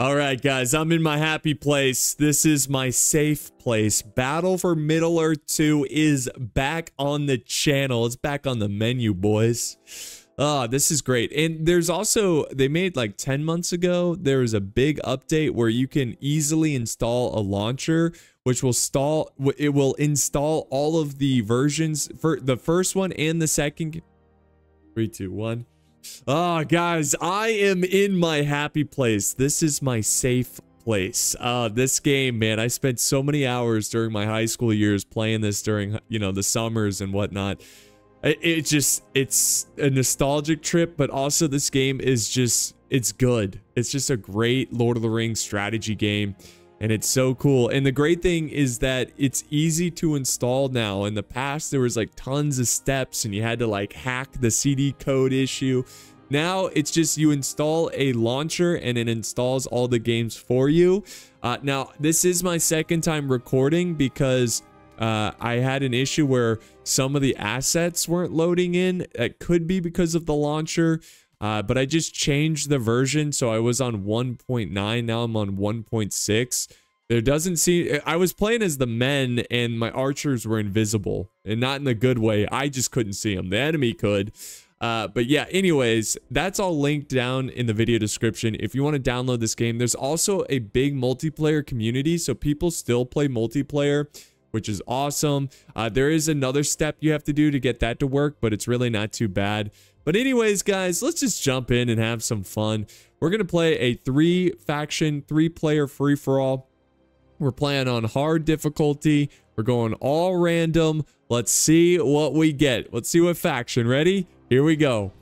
All right, guys, I'm in my happy place. This is my safe place. Battle for Middle Earth 2 is back on the channel. It's back on the menu, boys. Oh, this is great. And there's also, they made like 10 months ago, there was a big update where you can easily install a launcher, which will stall, it will install all of the versions for the first one and the second. Three, two, one. Oh, guys, I am in my happy place. This is my safe place. Uh, this game, man, I spent so many hours during my high school years playing this during, you know, the summers and whatnot. It, it just, it's a nostalgic trip, but also this game is just, it's good. It's just a great Lord of the Rings strategy game and it's so cool. And the great thing is that it's easy to install now. In the past, there was like tons of steps and you had to like hack the CD code issue. Now it's just you install a launcher and it installs all the games for you. Uh, now, this is my second time recording because uh, I had an issue where some of the assets weren't loading in. It could be because of the launcher. Uh, but I just changed the version. So I was on 1.9. Now I'm on 1.6. There doesn't seem... I was playing as the men and my archers were invisible. And not in a good way. I just couldn't see them. The enemy could. Uh, but yeah, anyways, that's all linked down in the video description. If you want to download this game, there's also a big multiplayer community. So people still play multiplayer which is awesome. Uh, there is another step you have to do to get that to work, but it's really not too bad. But anyways, guys, let's just jump in and have some fun. We're going to play a three faction, three player free for all. We're playing on hard difficulty. We're going all random. Let's see what we get. Let's see what faction. Ready? Here we go.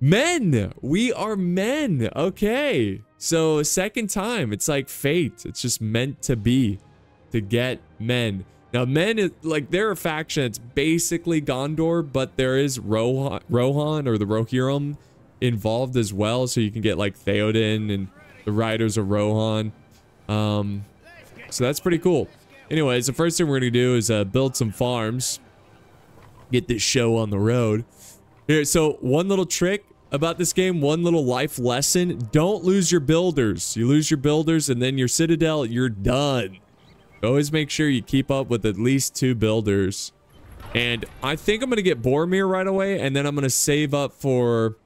Men. We are men. Okay. So second time. It's like fate. It's just meant to be to get men. Now, men, is, like, they're a faction. It's basically Gondor, but there is Rohan, Rohan or the Rohirrim involved as well. So you can get, like, Theoden and the Riders of Rohan. Um, so that's pretty cool. Anyways, the first thing we're going to do is uh, build some farms. Get this show on the road. Here, so one little trick about this game, one little life lesson. Don't lose your builders. You lose your builders and then your citadel, you're done. Always make sure you keep up with at least two builders. And I think I'm going to get Boromir right away, and then I'm going to save up for...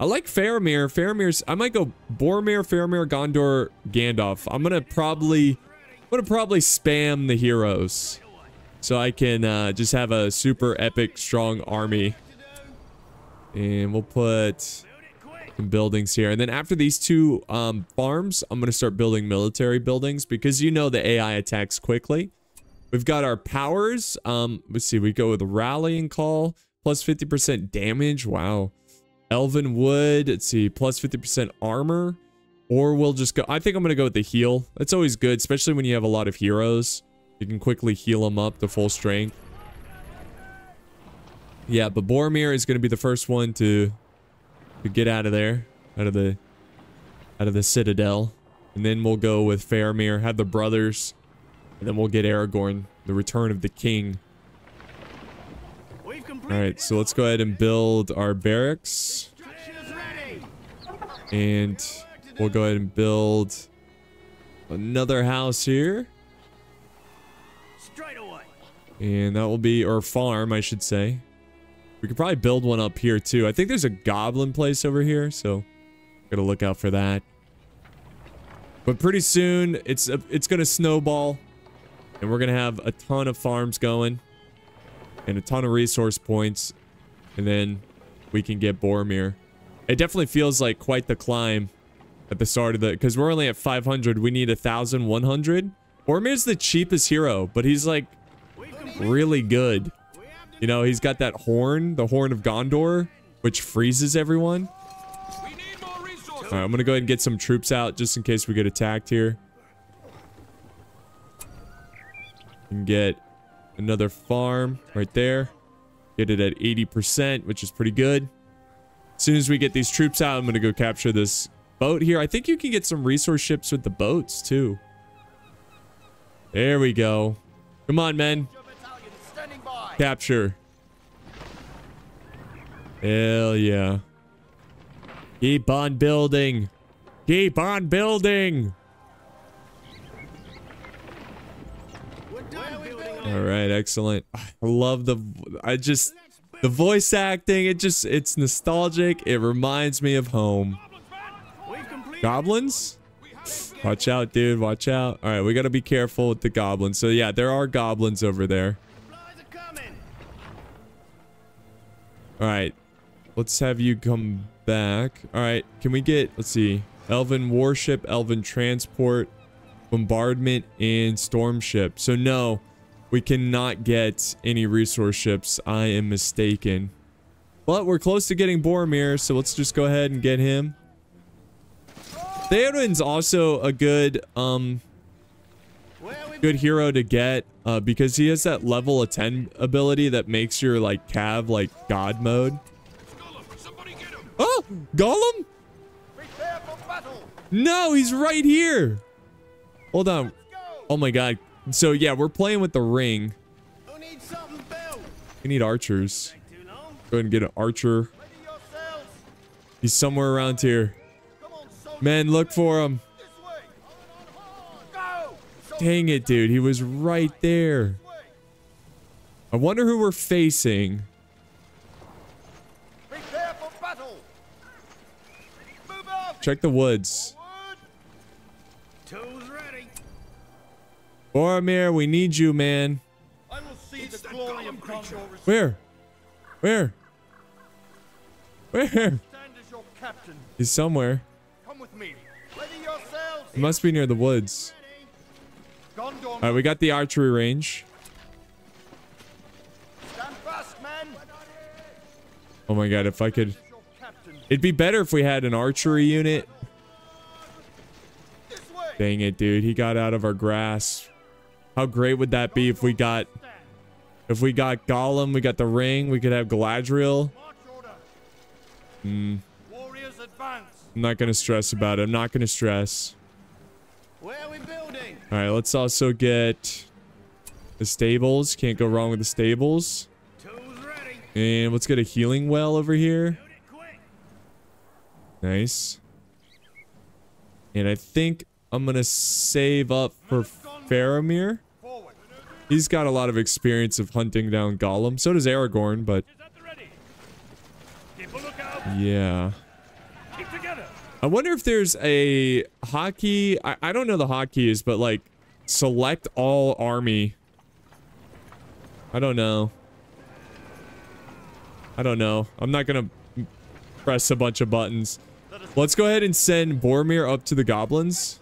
I like Faramir. Faramir's... I might go Boromir, Faramir, Gondor, Gandalf. I'm going to probably... I'm going to probably spam the heroes. So I can uh, just have a super epic, strong army. And we'll put buildings here. And then after these two um, farms, I'm going to start building military buildings because you know the AI attacks quickly. We've got our powers. Um, let's see. We go with rallying call. Plus 50% damage. Wow. Elven wood. Let's see. Plus 50% armor. Or we'll just go. I think I'm going to go with the heal. That's always good, especially when you have a lot of heroes. You can quickly heal them up to full strength. Yeah, but Boromir is going to be the first one to to get out of there, out of the, out of the citadel, and then we'll go with Faramir, have the brothers, and then we'll get Aragorn, the return of the king. All right, so let's go ahead and build our barracks, and we'll go ahead and build another house here. And that will be, our farm, I should say. We could probably build one up here too. I think there's a goblin place over here, so gotta look out for that. But pretty soon, it's a, it's gonna snowball, and we're gonna have a ton of farms going, and a ton of resource points, and then we can get Boromir. It definitely feels like quite the climb at the start of the, because we're only at 500. We need 1,100. Boromir's the cheapest hero, but he's like really good. You know, he's got that horn, the horn of Gondor, which freezes everyone. All right, I'm going to go ahead and get some troops out just in case we get attacked here. And get another farm right there. Get it at 80%, which is pretty good. As soon as we get these troops out, I'm going to go capture this boat here. I think you can get some resource ships with the boats, too. There we go. Come on, men. Capture. Hell yeah. Keep on building. Keep on building. All right, excellent. I love the I just the voice acting, it just it's nostalgic. It reminds me of home. Goblins? Watch out, dude. Watch out. All right, we got to be careful with the goblins. So yeah, there are goblins over there. All right. Let's have you come back. All right. Can we get, let's see, Elven Warship, Elven Transport, Bombardment, and Storm Ship. So no, we cannot get any resource ships. I am mistaken. But we're close to getting Boromir, so let's just go ahead and get him. Theoden's also a good, um, good hero to get uh, because he has that level of 10 ability that makes your like cav like god mode. Oh, Gollum? No, he's right here. Hold on. Oh my god. So yeah, we're playing with the ring. We need archers. Go ahead and get an archer. He's somewhere around here. Men, look for him. Dang it, dude. He was right there. I wonder who we're facing. Check the woods. Boromir, we need you, man. Where? Where? Where? He's somewhere. He must be near the woods. Alright, we got the archery range. Oh my god, if I could... It'd be better if we had an archery unit. Dang it, dude. He got out of our grasp. How great would that be if we got... If we got Gollum, we got the ring, we could have Galadriel. Hmm. I'm not gonna stress about it. I'm not gonna stress. Where are we building? All right, let's also get the stables. Can't go wrong with the stables. And let's get a healing well over here. Nice. And I think I'm gonna save up for Faramir. He's got a lot of experience of hunting down Gollum. So does Aragorn, but... Yeah. I wonder if there's a hotkey. I, I don't know the hotkeys, but like select all army. I don't know. I don't know. I'm not going to press a bunch of buttons. Let's go ahead and send Boromir up to the goblins.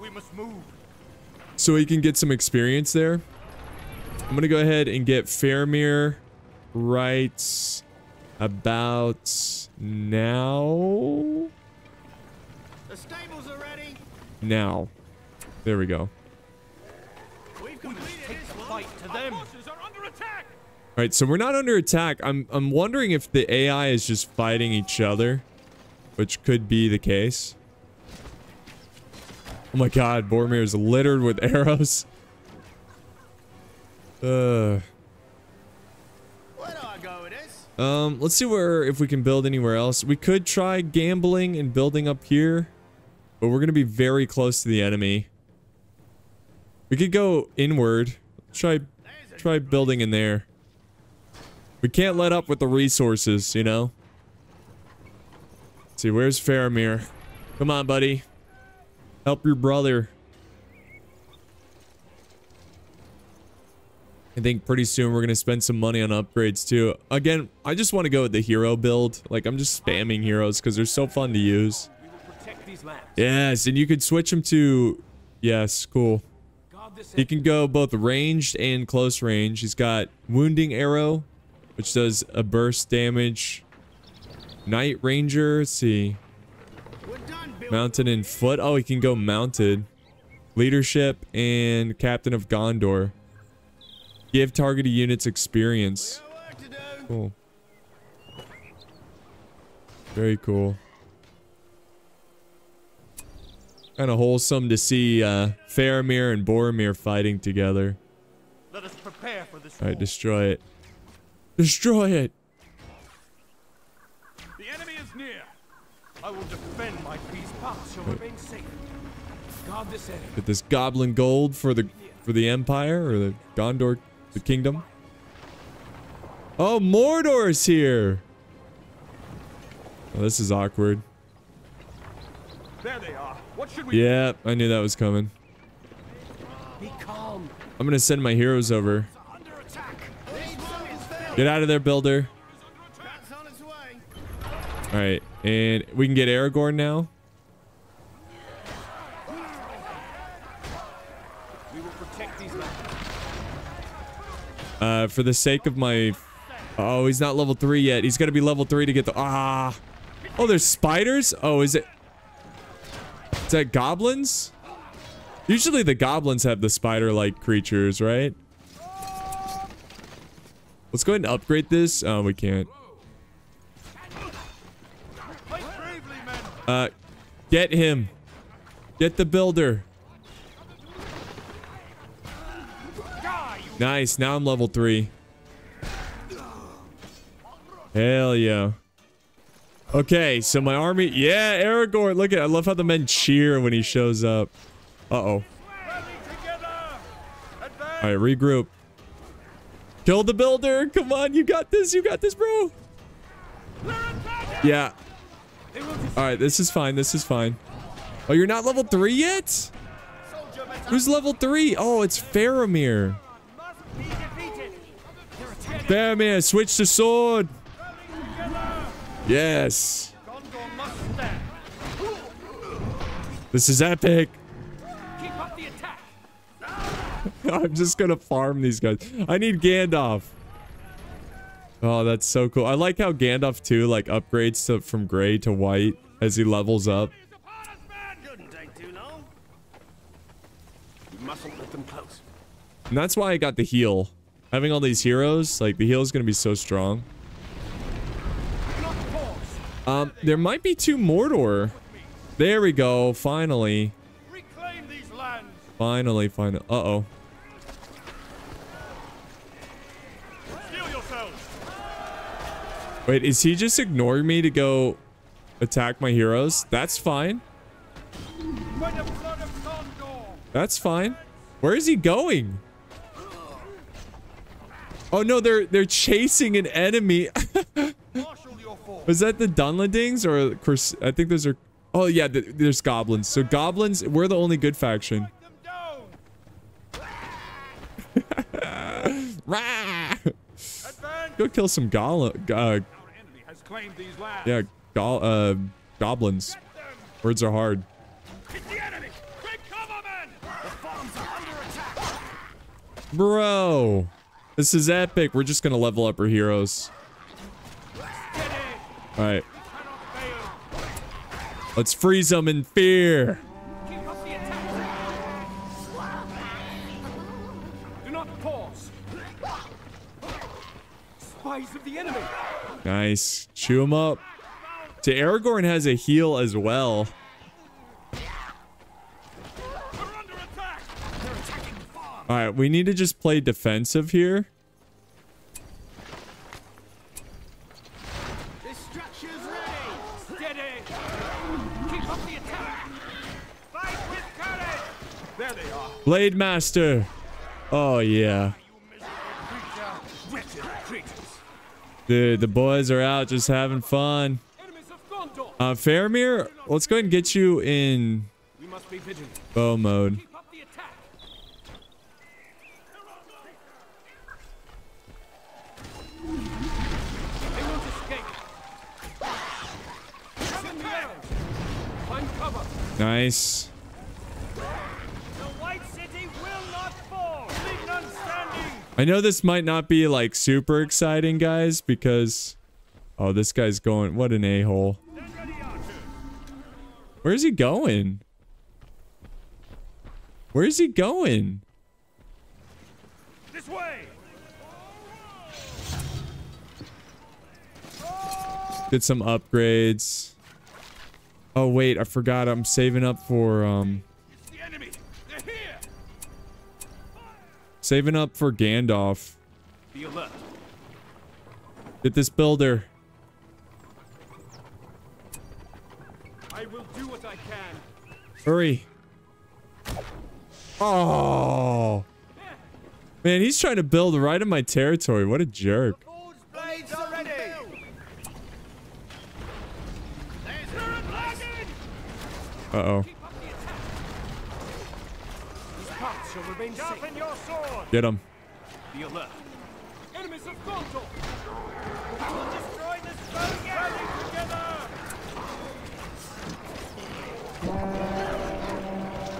We must move. So he can get some experience there. I'm going to go ahead and get Faramir right about now. The stables are ready. Now. There we go. We've completed the fight to them. All right, so we're not under attack. I'm I'm wondering if the AI is just fighting each other, which could be the case. Oh my god, Boromir is littered with arrows. Uh um, let's see where, if we can build anywhere else. We could try gambling and building up here, but we're going to be very close to the enemy. We could go inward. Try, try building in there. We can't let up with the resources, you know? Let's see, where's Faramir? Come on, buddy. Help your brother. I think pretty soon we're going to spend some money on upgrades too. Again, I just want to go with the hero build. Like, I'm just spamming heroes because they're so fun to use. Yes, and you could switch them to... Yes, cool. He can go both ranged and close range. He's got Wounding Arrow, which does a burst damage. Night Ranger, let's see. Mounted and foot. Oh, he can go mounted. Leadership and Captain of Gondor. Give targeted units experience. Cool. Very cool. Kind of wholesome to see uh, Faramir and Boromir fighting together. Let us prepare for this. All right, destroy it. Destroy it. The enemy is near. I will defend my peace. Paths shall remain safe. Guard this area. Get this goblin gold for the for the empire or the Gondor the kingdom. Oh, Mordor is here. Oh, this is awkward. There they are. What should we Yeah, I knew that was coming. Be calm. I'm gonna send my heroes over. Get out of there, builder. That's on its way. All right, and we can get Aragorn now. We will protect these lands. Uh, for the sake of my... Oh, he's not level 3 yet. He's gonna be level 3 to get the... Ah! Oh, there's spiders? Oh, is it... Is that goblins? Usually the goblins have the spider-like creatures, right? Let's go ahead and upgrade this. Oh, we can't. Uh, get him. Get the builder. Die, you Nice. Now I'm level 3. Hell yeah. Okay, so my army... Yeah, Aragorn. Look at I love how the men cheer when he shows up. Uh-oh. All right, regroup. Kill the builder. Come on, you got this. You got this, bro. Yeah. All right, this is fine. This is fine. Oh, you're not level 3 yet? Who's level 3? Oh, it's Faramir. Must be. They're switch to sword. Yes. This is epic. I'm just gonna farm these guys. I need Gandalf. Oh, that's so cool. I like how Gandalf too like upgrades to from gray to white as he levels up. And that's why I got the heal. Having all these heroes, like the heal is gonna be so strong. Do not pause. Um, there might be two Mordor. There we go. Finally. Reclaim these lands. Finally, finally. Uh-oh. Wait, is he just ignoring me to go attack my heroes? That's fine. By the blood of Gondor. That's fine. Where is he going? Oh no, they're they're chasing an enemy. Marshal your force. Was that the Dunlendings or Cors- I think those are Oh yeah, th there's goblins. So goblins, we're the only good faction. Strike them down. Rah! Advance. Go kill some gol uh, Our enemy has claimed these lands. yeah, gol uh goblins. Get. Words are hard. It's the enemy. Take cover, men. The farms are under attack. Bro. This is epic. We're just going to level up our heroes. All right. Let's freeze them in fear. Keep up the attack. Do not pause. Spies of the enemy. Nice. Chew him up. So Aragorn has a heal as well. We're under attack. They're attacking the farm. All right, we need to just play defensive here. This structure's ready. Steady. Keep up the attack. Fight with courage. There they are. Blade Master. Oh yeah. You miserable creature. Wretched creatures. Dude, the boys are out just having fun. Uh, Faramir, let's go ahead and get you in We must be vigilant. bow mode. Standing. I know this might not be like super exciting, guys, because... Oh, this guy's going... What an a-hole. Stand ready, archers. Where's he going? Where's he going? This way. Get some upgrades. Oh, wait, I forgot. I'm saving up for, um... Saving up for Gandalf. Get this builder. Hurry. Oh. Man, he's trying to build right in my territory. What a jerk. Forge blades are ready. Uh-oh. Keep up the attack. These parts shall remain Sharpen your sword. Get him. Be alert. Enemies of Gondor. I will destroy this foe together.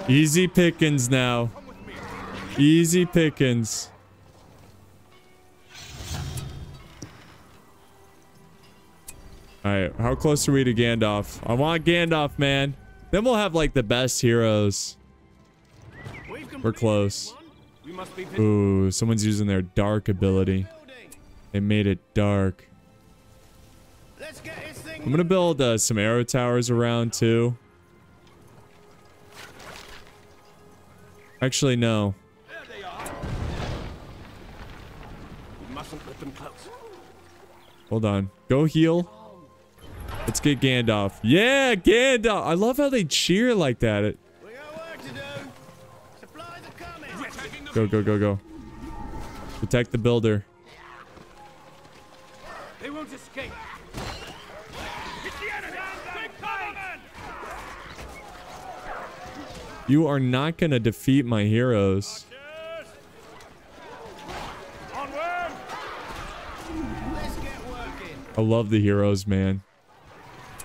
Easy pickings now. Come with me. Easy pickings. Alright, how close are we to Gandalf? I want Gandalf, man. Then we'll have like the best heroes. We're close. one. We must be Ooh, someone's using their dark ability. They made it dark. Let's get this thing. I'm gonna build uh, some arrow towers around too. Actually, no. There they are. We mustn't let them close. Hold on. Go heal. Let's get Gandalf. Yeah, Gandalf. I love how they cheer like that. It, We got work to do. Supplies are coming. Go, go, go, go. Protect the builder. They won't escape. It's the enemy. Quick, fight! You are not gonna defeat my heroes. Onward! Let's get working. I love the heroes, man.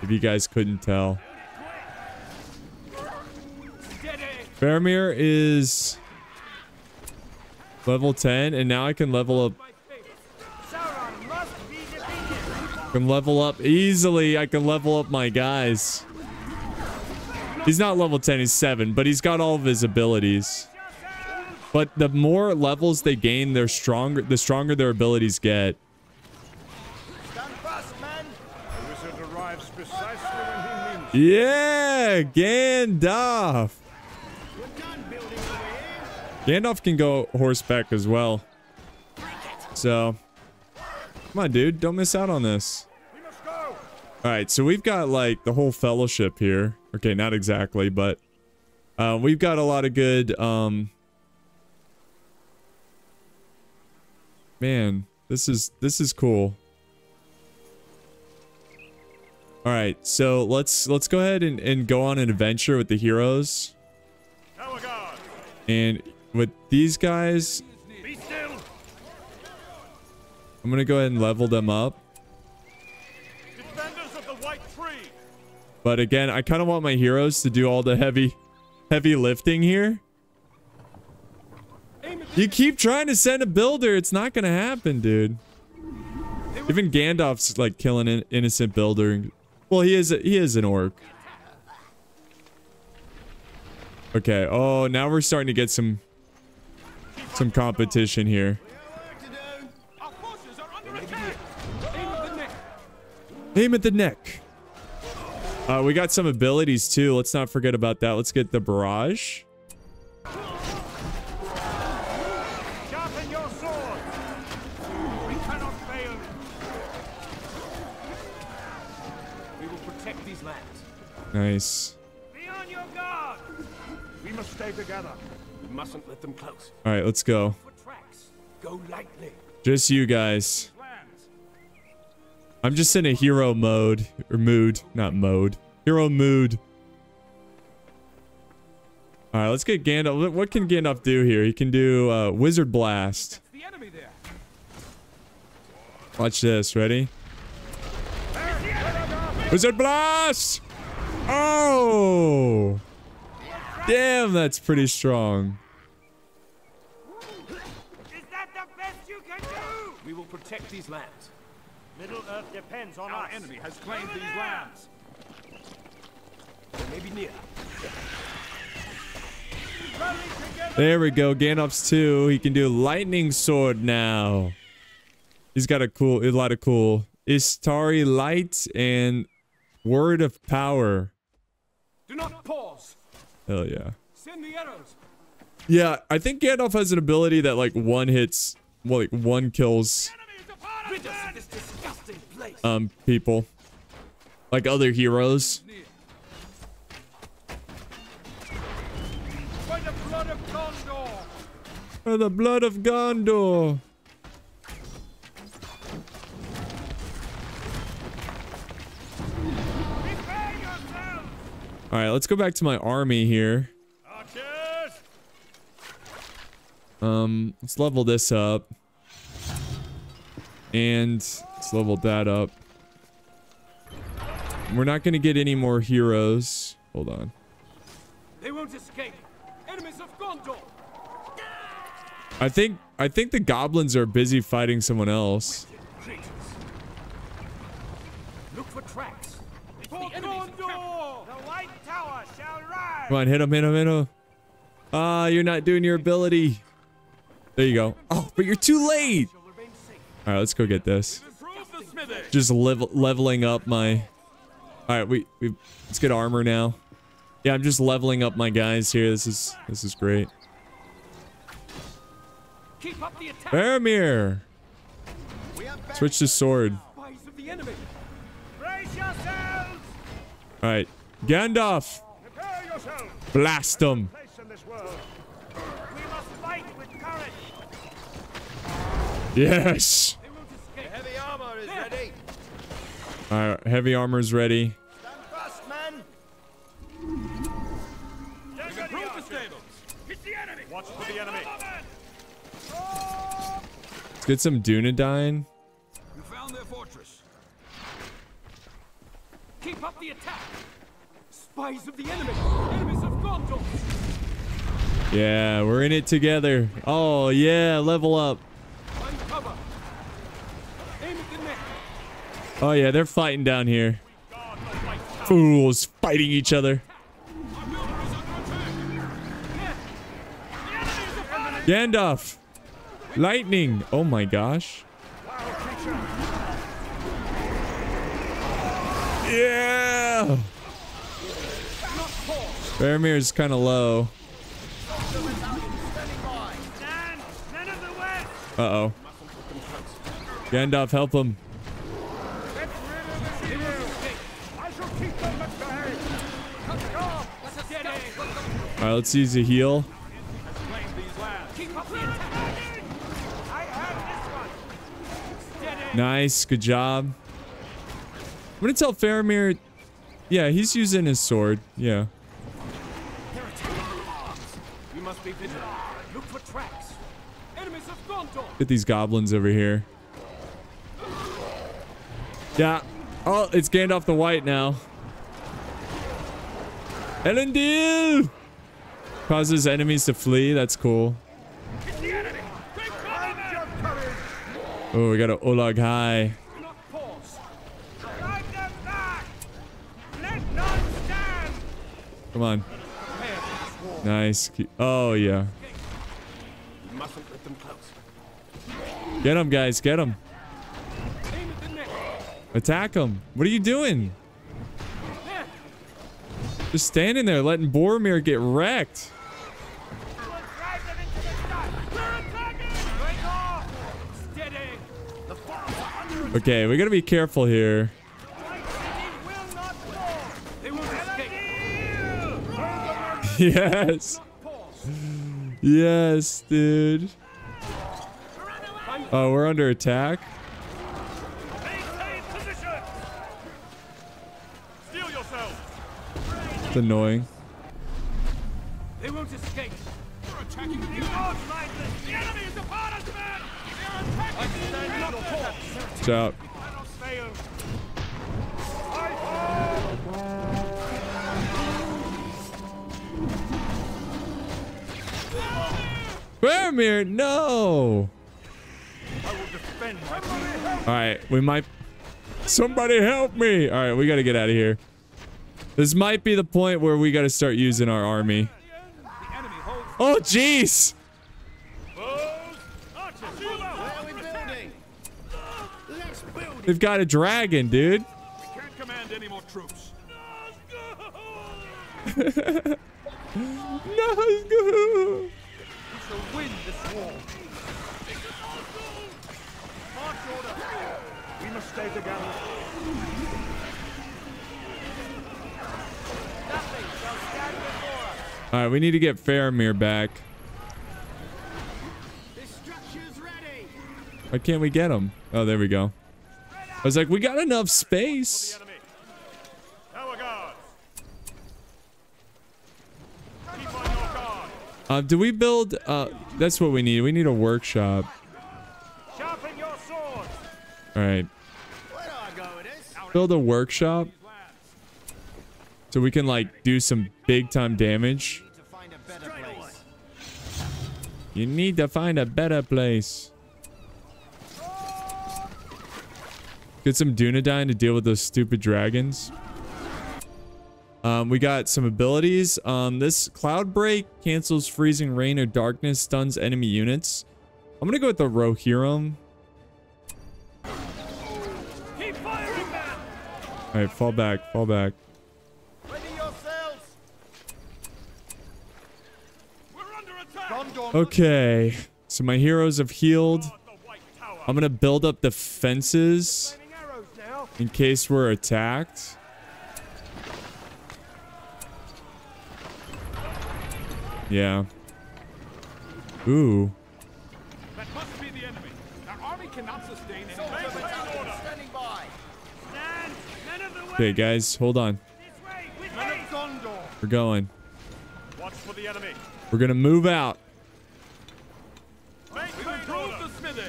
If you guys couldn't tell. Faramir is level 10, and now I can level up defeated. can level up easily. I can level up my guys. He's not level 10, he's 7, but he's got all of his abilities. But the more levels they gain, they're stronger the stronger their abilities get. Stand fast, men. The wizard arrives precisely when he means. Yeah, Gandalf. Gandalf can go horseback as well. So, come on, dude. Don't miss out on this. All right, so we've got like the whole fellowship here. Okay, not exactly, but uh, we've got a lot of good. Um, man, this is this is cool. All right, so let's let's go ahead and, and go on an adventure with the heroes. And with these guys, I'm gonna go ahead and level them up. Defenders of the White Tree. But again, I kind of want my heroes to do all the heavy, heavy lifting here. You keep trying to send a builder. It's not going to happen, dude. Even Gandalf's like killing an innocent builder. Well, he is, he is an orc. Okay. Oh, now we're starting to get some, some competition here. Aim at the neck. Uh, we got some abilities too. Let's not forget about that. Let's get the barrage. Nice. Be on your guard. We must stay together. We mustn't let them close. All right, let's go. Go lightly. Just you guys. I'm just in a hero mode or mood, not mode. Hero mood. All right, let's get Gandalf. What can Gandalf do here? He can do uh, Wizard Blast. The enemy there. Watch this. Ready? Wizard Blast! Oh! Damn, that's pretty strong. Is that the best you can do? We will protect these lands. Middle Earth depends on Our enemy has claimed these lands. They may be near. There we go. Gandalf's two. He can do Lightning Sword now. He's got a cool, a lot of cool Istari Light and Word of Power. Do not pause. Hell yeah. Send the arrows. Yeah, I think Gandalf has an ability that like one hits, well, like one kills Enemy is upon us. Rid us of this disgusting place. um people, like other heroes. the blood of Gondor! For the blood of Gondor. All right, let's go back to my army here. Um, let's level this up. And let's level that up. We're not going to get any more heroes. Hold on. They won't escape! Enemies of Gondor! I think I think the goblins are busy fighting someone else. Look for tracks! The enemy's! The White Tower shall rise! Come on, hit him, hit him, hit him. Ah, you're not doing your ability. There you go. Oh, but you're too late. Shall remain safe. All right, let's go get this. Improve the smithy! Just level leveling up my. All right, we we let's get armor now. Yeah, I'm just leveling up my guys here. This is this is great. Keep up the attack! Faramir, switch to sword. All right, Gandalf, blast them. Yes. Heavy armor is ready. All right, heavy ready. For the enemy! Let's get some Dunedain. You found their fortress. Keep up the attack! Spies of the enemy! Enemies of Gondor! Yeah, we're in it together. Oh yeah, level up. Find! Aim at the neck! Oh yeah, they're fighting down here. Guard the White Tower! Fools fighting each other. Our builder is under attack! Yes! The enemy is upon us! Gandalf, lightning. Oh my gosh. Yeah. Faramir's kind of low. Stand! Men of the West! Uh oh. Gandalf, help him. All right, let's use a heal. Nice, good job. I'm gonna tell Faramir. Yeah, he's using his sword. Yeah. Get these goblins over here. Yeah. Oh, it's Gandalf the White now. Elendil! Causes enemies to flee. That's cool. Oh, we got an Olog-hai. Come on. Nice. Oh, yeah. You mustn't let them close. Get him, guys. Get him. Attack him. What are you doing? Just standing there letting Boromir get wrecked. Okay, we gotta be careful here. Yes. Yes, dude. Oh, we're under attack. Maintain position! It's annoying. They won't escape! They're attacking the You won't this! The enemy is upon us, men! They're attacking I stand! Watch out. cannot fail! Fight on! Faramir, no. All right, we might. Somebody help me! All right, we gotta get out of here. This might be the point where we gotta start using our army. Oh, jeez! They've got a dragon, dude. No, go. We shall win this war! March order! We must stay together! Nothing shall stand before us! All right, we need to get Faramir back. This structure's ready. Why can't we get him? Oh, there we go. I was like, we got enough space. Enemy. Tower guards. Keep on your guard. Uh, do we build? Uh, that's what we need. We need a workshop. Sharpen your swords. All right, build a workshop so we can like do some big time damage. To. You need to find a better place. Get some Dunedain to deal with those stupid dragons. Um, we got some abilities. Um, this Cloud Break cancels freezing rain or darkness, stuns enemy units. I'm gonna go with the Rohirrim. All right, fall back, fall back. Okay, so my heroes have healed. I'm gonna build up now. in case we're attacked. Yeah. Ooh. Okay, guys, hold on. This way. With Men of Gondor. We're going. Watch for the enemy. We're gonna move out. Maintain order. the smithy.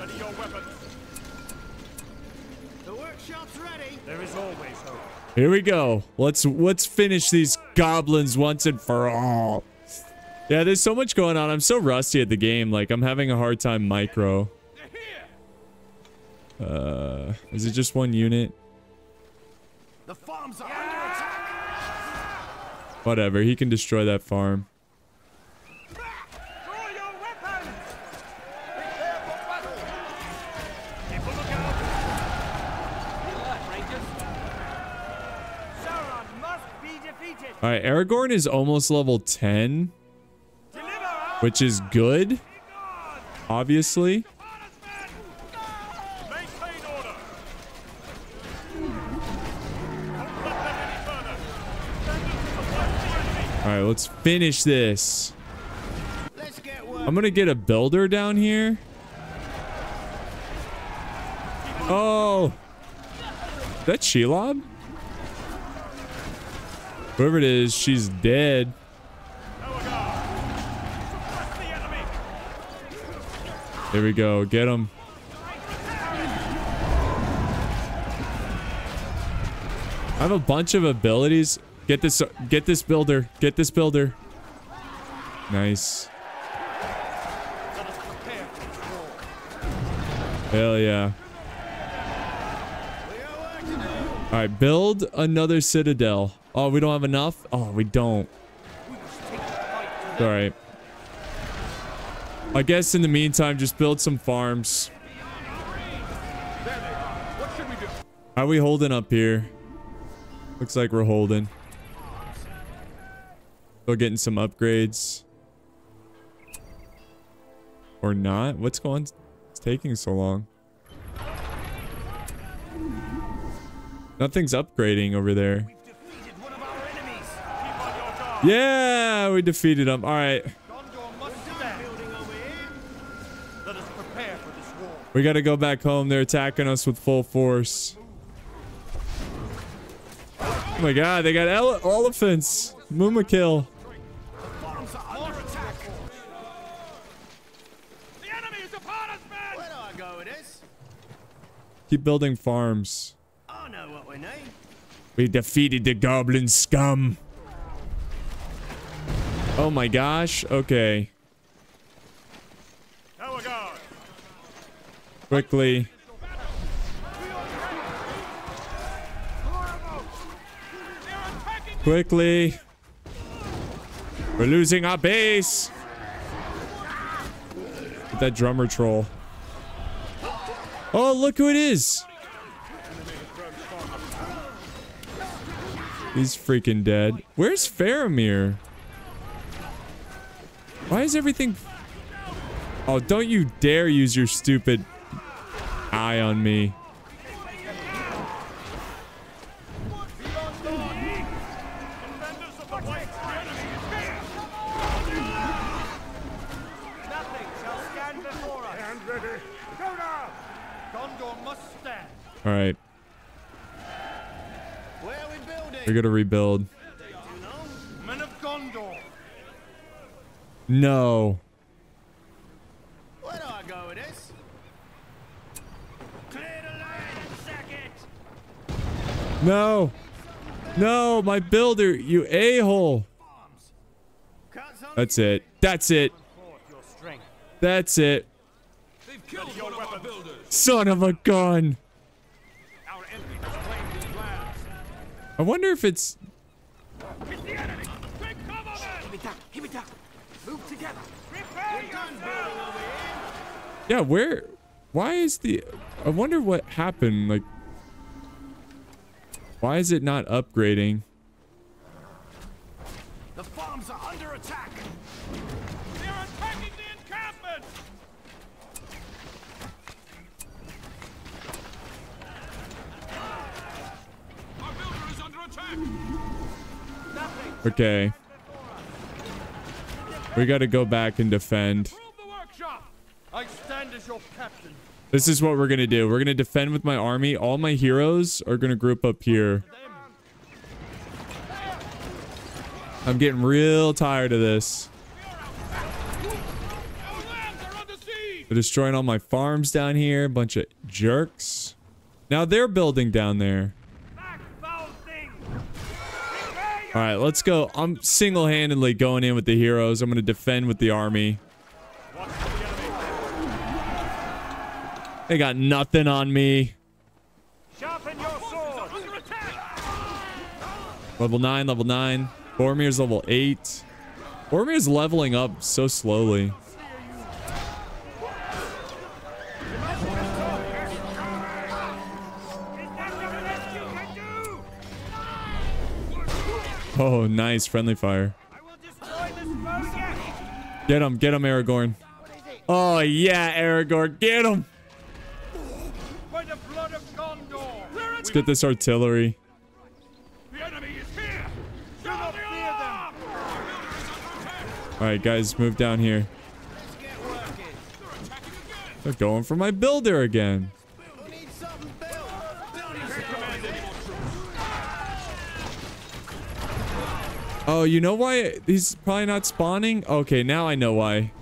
Ready your weapons. The workshop's ready. There is always hope. Here we go. Let's let's finish these goblins once and for all. Yeah, there's so much going on. I'm so rusty at the game. Like I'm having a hard time micro. Uh, is it just one unit? The farms are under attack. Whatever. He can destroy that farm. Draw your weapons. Prepare for battle. Keep a lookout. Sauron must be defeated. All right, Aragorn is almost level 10, which is good, obviously. Right, let's finish this. I'm gonna get a builder down here. Oh, that's Shelob. Whoever it is, she's dead. There we go. Get him. I have a bunch of abilities. Get this. Get this builder. Get this builder. Nice. Hell yeah. We got work to do. All right, build another citadel. Oh, we don't have enough? Oh, we don't. All right. I guess in the meantime, just build some farms. How we holding up here? Looks like we're holding. Still getting some upgrades. Or not? What's going It's taking so long. Nothing's upgrading over there. Yeah, we defeated them. All right. We got to go back home. They're attacking us with full force. Oh my god, they got ele elephants. Mumakil. Keep building farms. I know what we need. We defeated the goblin scum. Oh my gosh. Okay. Quickly. Quickly. We're losing our base. Get that drummer troll. Oh, look who it is. He's freaking dead. Where's Faramir? Why is everything... Oh, don't you dare use your stupid eye on me. All right. Where are we building? We're gonna rebuild. Men of Gondor. No. Where do I go with this? Clear the land, sack it. No. No, my builder, you a-hole. That's it. That's it. Forth your strength. That's it. They've killed one of our builders. Son of a gun. I wonder if it's It's the enemy. Take cover, it it. Move together. Prepare yourselves. Yeah, where why is the I wonder what happened like why is it not upgrading? Okay. We got to go back and defend. This is what we're to do. We're to defend with my army. All my heroes are to group up here. I'm getting real tired of this. They're destroying all my farms down here. Bunch of jerks. Now they're building down there. Back, foul thing. Prepare your All right, let's go. I'm single-handedly going in with the heroes. I'm going to defend with the army. Watch for the enemy. They got nothing on me. Sharpen your swords. Level 9, level 9. Boromir's level 8. Boromir's leveling up so slowly. Oh, nice. Friendly fire. Get him. Get him, Aragorn. Oh, yeah, Aragorn. Get him. Let's get this artillery. All right, guys, move down here. They're going for my builder again. Oh, you know why he's probably not spawning? Okay, now I know why.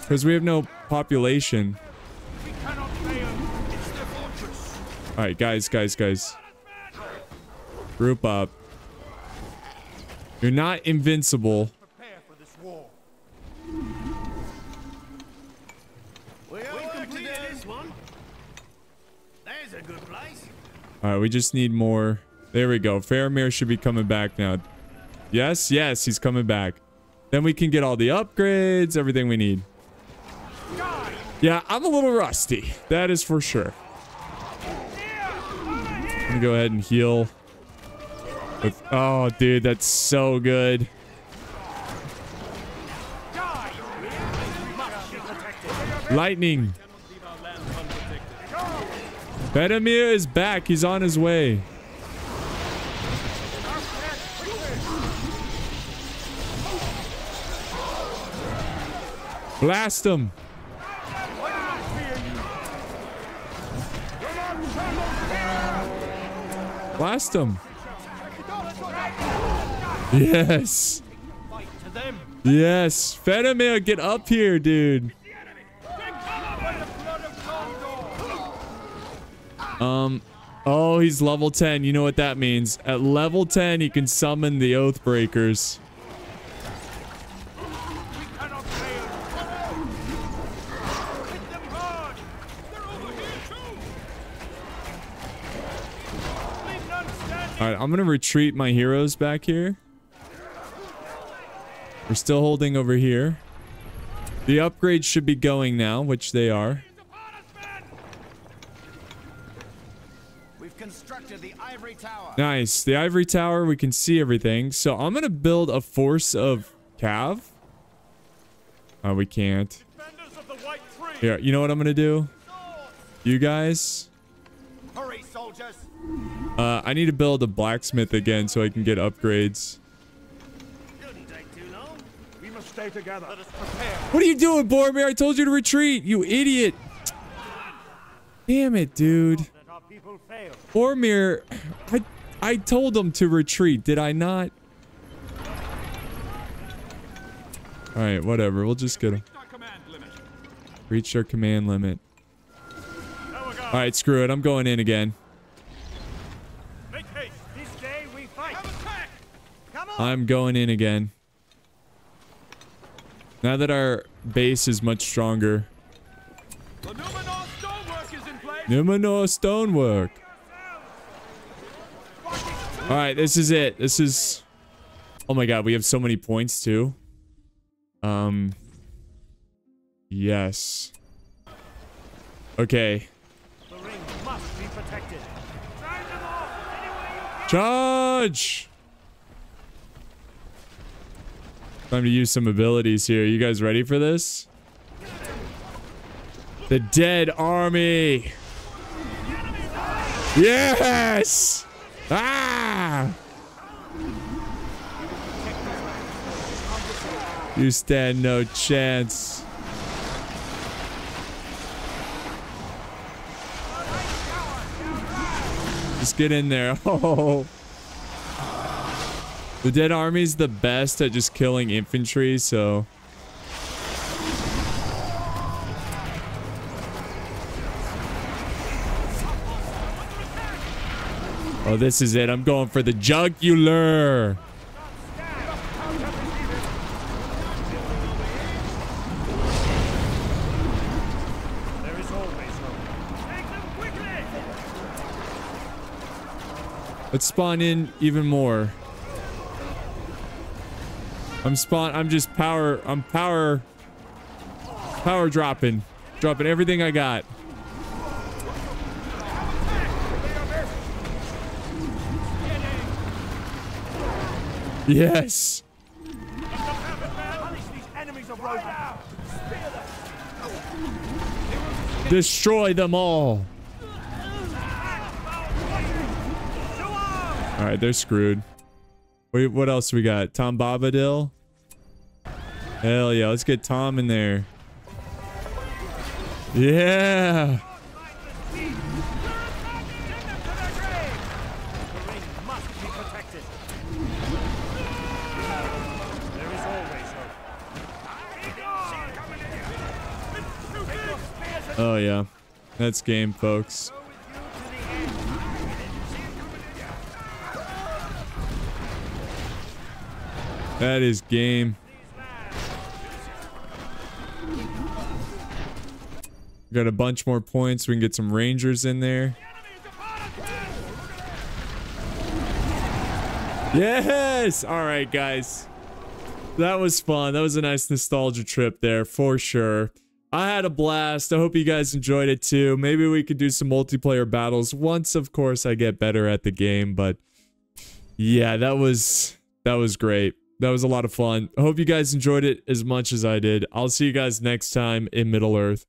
Because we have no population. We cannot fail. It's their fortress. All right, guys, guys, guys. Group up. You're not invincible. Prepare for this war. We got work to do. this one. There's a good place. All right, we just need more. There we go. Faramir should be coming back now. Yes, yes, he's coming back. Then we can get all the upgrades, everything we need. Yeah, I'm a little rusty. That is for sure. I'm gonna go ahead and heal. With, oh, dude, that's so good. Lightning. Faramir is back. He's on his way. Blast him. Blast him. Yes. Yes. Faramir, get up here, dude. Um, oh, he's level 10. You know what that means. At level 10, he can summon the Oathbreakers. I'm going to retreat my heroes back here. We're still holding over here. The upgrades should be going now, which they are. It's upon us, men. We've constructed the ivory tower. Nice. The ivory tower, we can see everything. So I'm going to build a force of Cav. Oh, we can't. Defenders of the White Tree. Here, you know what I'm going to do? You guys, Hurry, soldiers. Uh, I need to build a blacksmith again so I can get upgrades. stay together. Let us prepare. What are you doing, Boromir? I told you to retreat, you idiot. Damn it, dude. Let our people fail. Boromir, I, I told him to retreat, did I not? Alright, whatever. We'll just get him. Our command. Reached our command limit. Now we go. Alright, screw it. I'm going in again. I'm going in again. Now that our base is much stronger. The Numenor stonework is in place. Numenor stonework. Alright, this is it. This is... Oh my god, we have so many points too. Um... Yes. Okay. The ring must be protected. Drive them off any way you can. Charge! Time to use some abilities here. You guys ready for this? The dead army! Yes! Ah! You stand no chance. Just get in there. Oh. The dead army's the best at just killing infantry, so. Oh, this is it. I'm going for the jugular. Let's spawn in even more. I'm spawn. I'm just power. I'm power. Power dropping. Dropping everything I got. Yes. Destroy them all. All right, they're screwed. Wait, what else we got? Tom Bombadil? Hell yeah, let's get Tom in there. Yeah. Oh yeah. That's game, folks. That is game. Got a bunch more points. We can get some rangers in there. Yes! All right, guys. That was fun. That was a nice nostalgia trip there for sure. I had a blast. I hope you guys enjoyed it too. Maybe we could do some multiplayer battles once, of course, I get better at the game. But yeah, that was that was great. That was a lot of fun. I hope you guys enjoyed it as much as I did. I'll see you guys next time in Middle Earth.